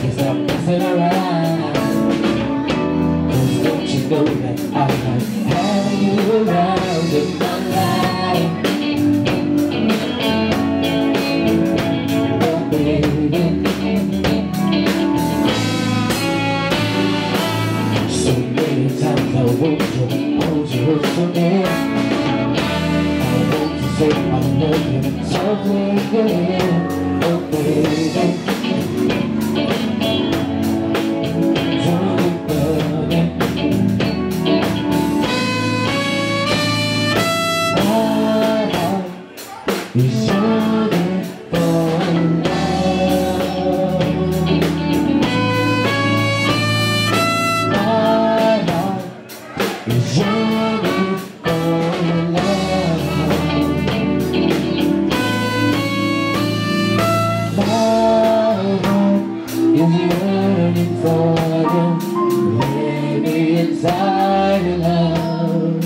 Yes, I'm messing around don't you know that I like having you around in my life Oh, baby So many times I want to hold you forever I to say I love you again Oh, baby. Waiting for you. Inside love.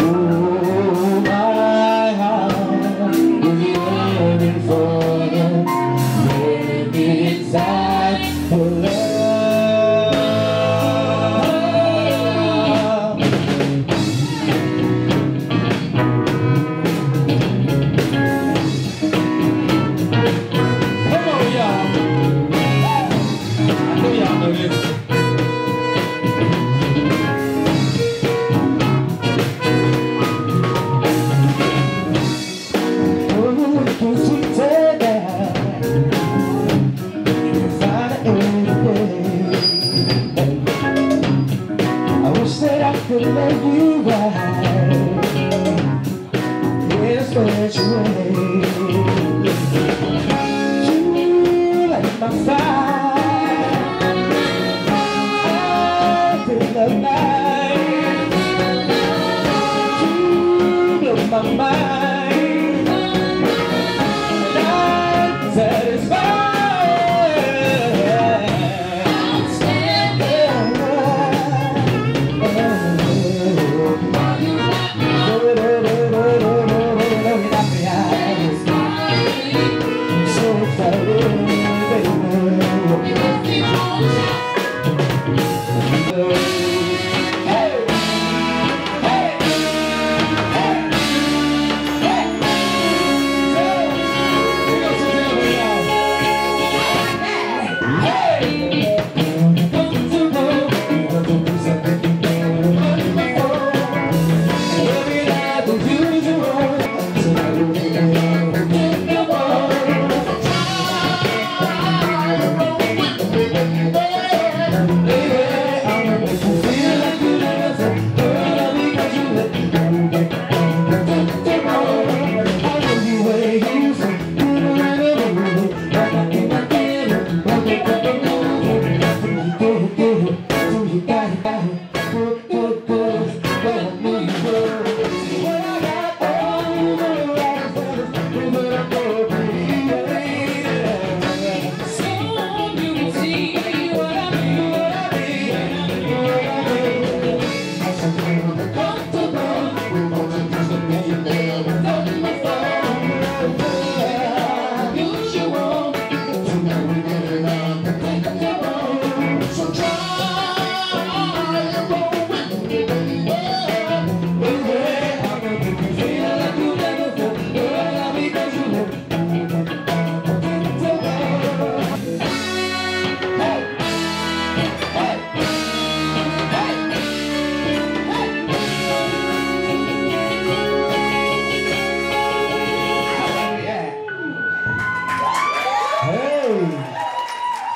Ooh, my heart is yearning for which Hey!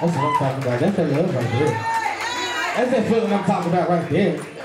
That's what I'm talking about. That's that love right there. That's that feeling I'm talking about right there.